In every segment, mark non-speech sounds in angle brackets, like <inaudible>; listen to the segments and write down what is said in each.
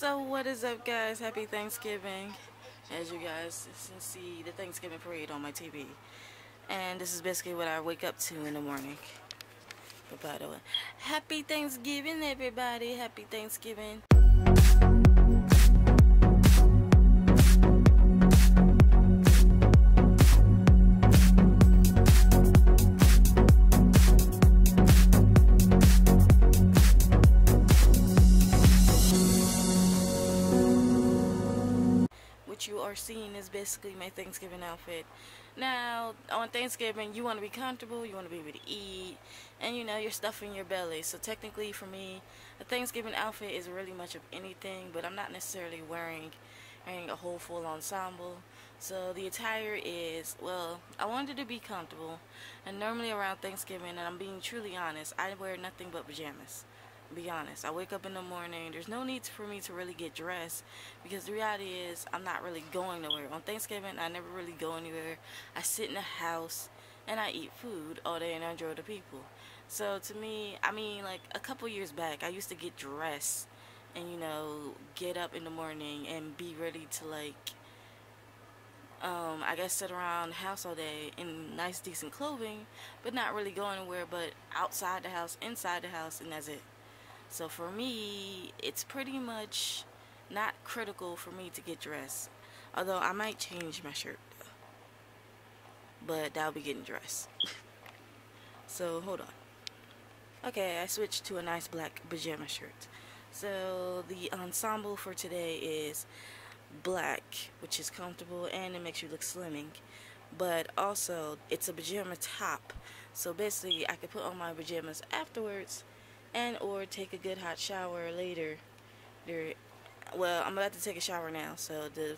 So what is up guys? Happy Thanksgiving. As you guys can see the Thanksgiving parade on my TV. And this is basically what I wake up to in the morning. But by the way, happy Thanksgiving everybody. Happy Thanksgiving. Seeing is basically my Thanksgiving outfit. Now, on Thanksgiving, you want to be comfortable, you want to be able to eat, and you know, you're stuffing your belly. So, technically, for me, a Thanksgiving outfit is really much of anything, but I'm not necessarily wearing, wearing a whole full ensemble. So, the attire is, well, I wanted to be comfortable, and normally around Thanksgiving, and I'm being truly honest, I wear nothing but pajamas be honest. I wake up in the morning. There's no need for me to really get dressed because the reality is I'm not really going nowhere. On Thanksgiving, I never really go anywhere. I sit in the house and I eat food all day and I enjoy the people. So to me, I mean, like a couple years back, I used to get dressed and you know get up in the morning and be ready to like um, I guess sit around the house all day in nice decent clothing but not really go anywhere but outside the house inside the house and that's it so for me, it's pretty much not critical for me to get dressed. Although I might change my shirt. But I'll be getting dressed. <laughs> so hold on. Okay, I switched to a nice black pajama shirt. So the ensemble for today is black, which is comfortable and it makes you look slimming. But also, it's a pajama top. So basically, I could put on my pajamas afterwards and or take a good hot shower later. There, well, I'm about to take a shower now, so the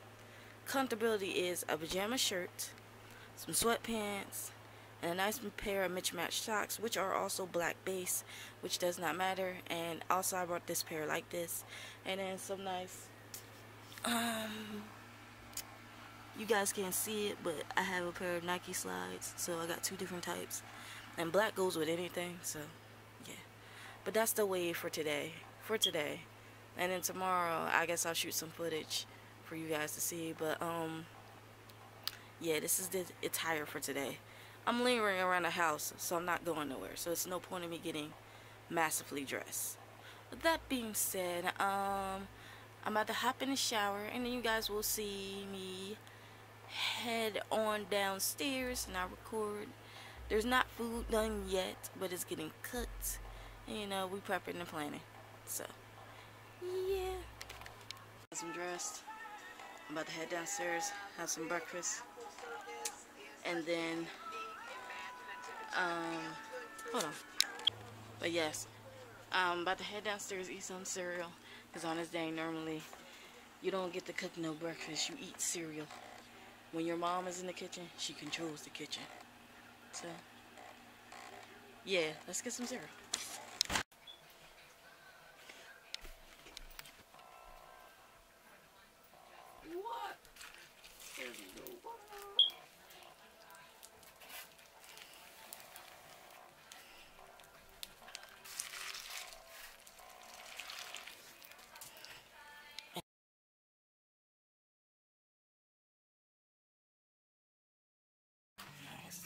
comfortability is a pajama shirt, some sweatpants, and a nice pair of mismatched socks, which are also black base, which does not matter. And also, I brought this pair like this, and then some nice. Um, you guys can't see it, but I have a pair of Nike slides, so I got two different types, and black goes with anything, so. But that's the way for today. For today. And then tomorrow, I guess I'll shoot some footage for you guys to see. But, um, yeah, this is the attire for today. I'm lingering around the house, so I'm not going nowhere. So it's no point in me getting massively dressed. With that being said, um, I'm about to hop in the shower, and then you guys will see me head on downstairs and I record. There's not food done yet, but it's getting cooked you know, we prepping and planning. So, yeah. I'm dressed. I'm about to head downstairs, have some breakfast. And then, um, hold on. But yes, I'm about to head downstairs, eat some cereal. Because on this day, normally, you don't get to cook no breakfast. You eat cereal. When your mom is in the kitchen, she controls the kitchen. So, yeah, let's get some cereal.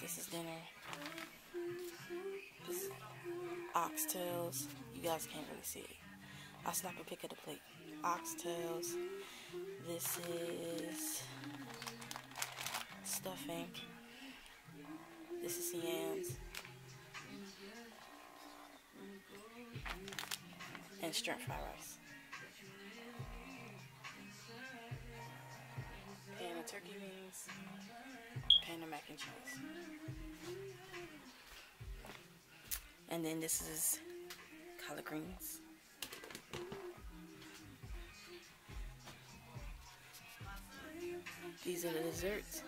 This is dinner. This oxtails. You guys can't really see it. I'll stop and pick up the plate. Oxtails. This is stuffing. This is yams. And shrimp fried rice. And a turkey wings mac and cheese. And then this is collard greens. These are the desserts.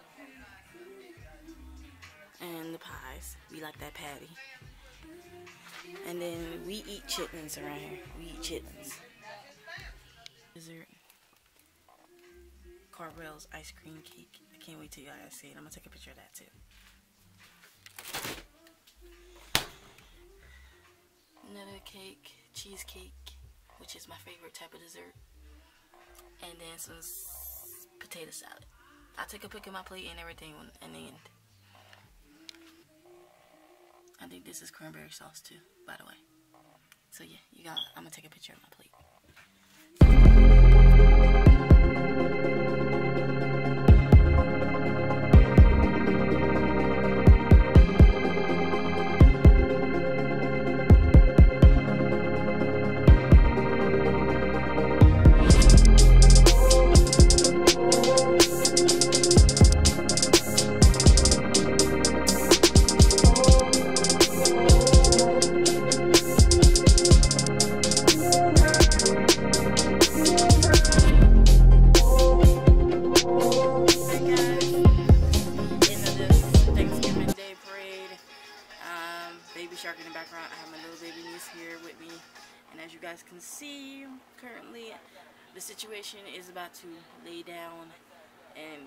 And the pies. We like that patty. And then we eat chitlins around here. We eat chitlins. Dessert. Carvel's ice cream cake I can't wait till you guys see it. I'm gonna take a picture of that too. Another cake, cheesecake, which is my favorite type of dessert. and then some potato salad. I take a pic of my plate and everything and then I think this is cranberry sauce too, by the way. So yeah, you got I'm gonna take a picture of my plate. Guys can see, currently the situation is about to lay down and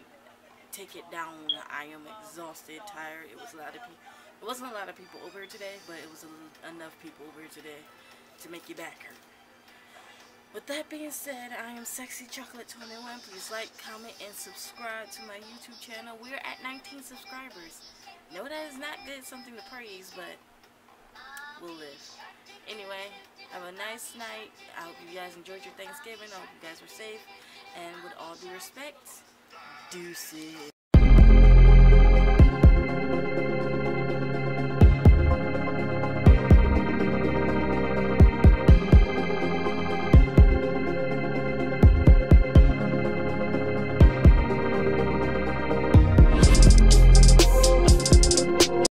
take it down. I am exhausted, tired. It was a lot of people. It wasn't a lot of people over today, but it was enough people over today to make you back hurt. With that being said, I am Sexy Chocolate 21. Please like, comment, and subscribe to my YouTube channel. We're at 19 subscribers. No, that is not good, something to praise, but we'll live. Anyway, nice night. I hope you guys enjoyed your Thanksgiving. I hope you guys were safe. And with all due respect, deuces.